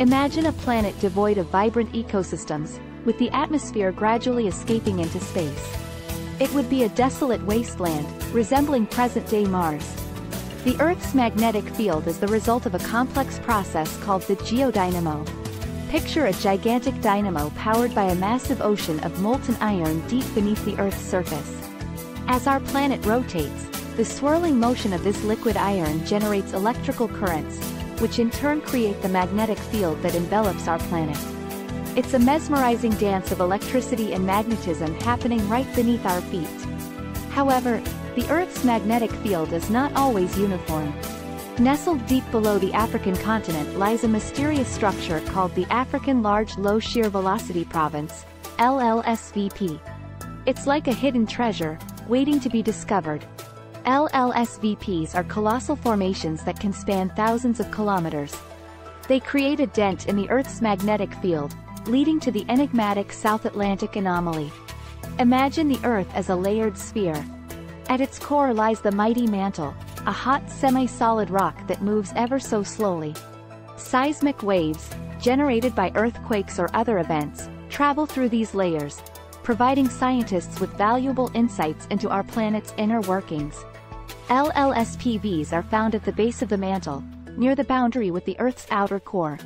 Imagine a planet devoid of vibrant ecosystems, with the atmosphere gradually escaping into space. It would be a desolate wasteland, resembling present-day Mars. The Earth's magnetic field is the result of a complex process called the geodynamo. Picture a gigantic dynamo powered by a massive ocean of molten iron deep beneath the Earth's surface. As our planet rotates, the swirling motion of this liquid iron generates electrical currents, which in turn create the magnetic field that envelops our planet. It's a mesmerizing dance of electricity and magnetism happening right beneath our feet. However, the Earth's magnetic field is not always uniform. Nestled deep below the African continent lies a mysterious structure called the African Large Low Shear Velocity Province, LLSVP. It's like a hidden treasure, waiting to be discovered. LLSVPs are colossal formations that can span thousands of kilometers. They create a dent in the Earth's magnetic field, leading to the enigmatic South Atlantic anomaly. Imagine the Earth as a layered sphere. At its core lies the mighty mantle, a hot semi-solid rock that moves ever so slowly. Seismic waves, generated by earthquakes or other events, travel through these layers, providing scientists with valuable insights into our planet's inner workings. LLSPVs are found at the base of the mantle, near the boundary with the Earth's outer core.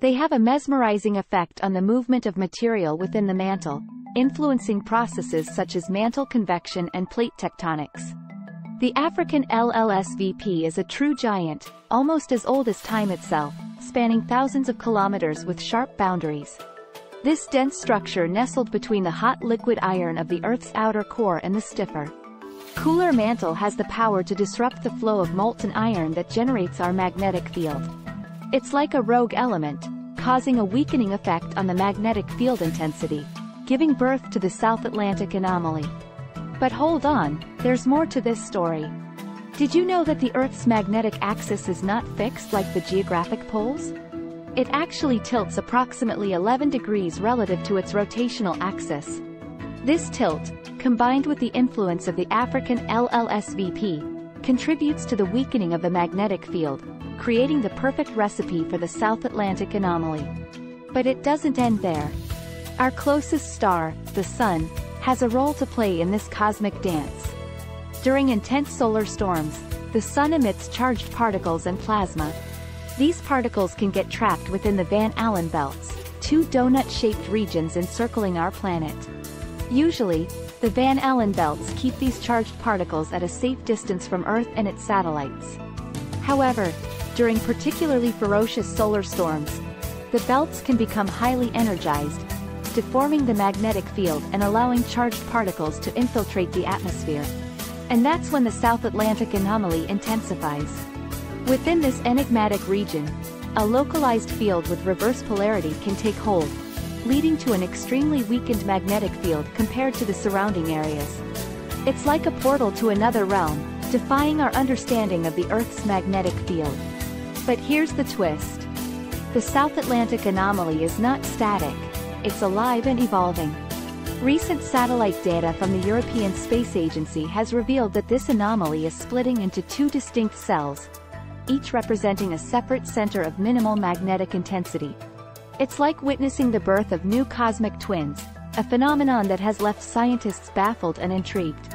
They have a mesmerizing effect on the movement of material within the mantle, influencing processes such as mantle convection and plate tectonics. The African LLSVP is a true giant, almost as old as time itself, spanning thousands of kilometers with sharp boundaries. This dense structure nestled between the hot liquid iron of the Earth's outer core and the stiffer, cooler mantle has the power to disrupt the flow of molten iron that generates our magnetic field. It's like a rogue element, causing a weakening effect on the magnetic field intensity, giving birth to the South Atlantic anomaly. But hold on, there's more to this story. Did you know that the Earth's magnetic axis is not fixed like the geographic poles? It actually tilts approximately 11 degrees relative to its rotational axis. This tilt, combined with the influence of the African LLSVP, contributes to the weakening of the magnetic field, creating the perfect recipe for the South Atlantic anomaly. But it doesn't end there. Our closest star, the Sun, has a role to play in this cosmic dance. During intense solar storms, the Sun emits charged particles and plasma. These particles can get trapped within the Van Allen belts, two donut-shaped regions encircling our planet. Usually, the Van Allen belts keep these charged particles at a safe distance from Earth and its satellites. However, during particularly ferocious solar storms, the belts can become highly energized, deforming the magnetic field and allowing charged particles to infiltrate the atmosphere. And that's when the South Atlantic anomaly intensifies. Within this enigmatic region, a localized field with reverse polarity can take hold, leading to an extremely weakened magnetic field compared to the surrounding areas. It's like a portal to another realm, defying our understanding of the Earth's magnetic field. But here's the twist. The South Atlantic anomaly is not static, it's alive and evolving. Recent satellite data from the European Space Agency has revealed that this anomaly is splitting into two distinct cells, each representing a separate center of minimal magnetic intensity. It's like witnessing the birth of new cosmic twins, a phenomenon that has left scientists baffled and intrigued.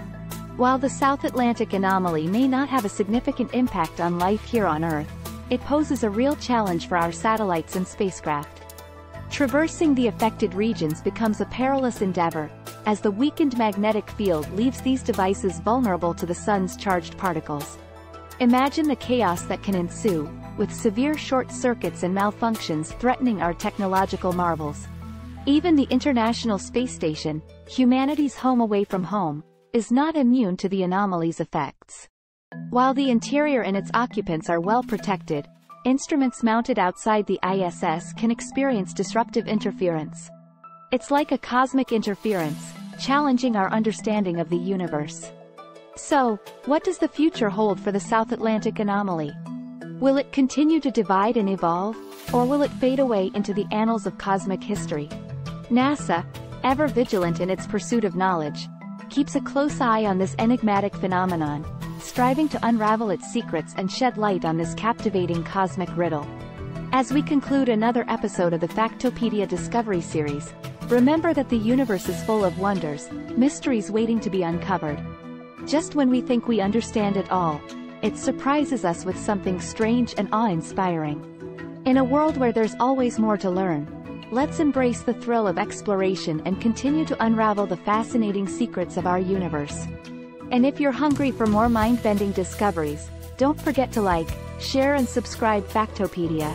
While the South Atlantic anomaly may not have a significant impact on life here on Earth, it poses a real challenge for our satellites and spacecraft. Traversing the affected regions becomes a perilous endeavor, as the weakened magnetic field leaves these devices vulnerable to the sun's charged particles. Imagine the chaos that can ensue, with severe short circuits and malfunctions threatening our technological marvels. Even the International Space Station, humanity's home away from home, is not immune to the anomaly's effects. While the interior and its occupants are well protected, instruments mounted outside the ISS can experience disruptive interference. It's like a cosmic interference, challenging our understanding of the universe. So, what does the future hold for the South Atlantic anomaly? Will it continue to divide and evolve, or will it fade away into the annals of cosmic history? NASA, ever vigilant in its pursuit of knowledge, keeps a close eye on this enigmatic phenomenon, striving to unravel its secrets and shed light on this captivating cosmic riddle. As we conclude another episode of the Factopedia Discovery Series, remember that the universe is full of wonders, mysteries waiting to be uncovered. Just when we think we understand it all, it surprises us with something strange and awe-inspiring. In a world where there's always more to learn, let's embrace the thrill of exploration and continue to unravel the fascinating secrets of our universe. And if you're hungry for more mind-bending discoveries, don't forget to like, share and subscribe Factopedia.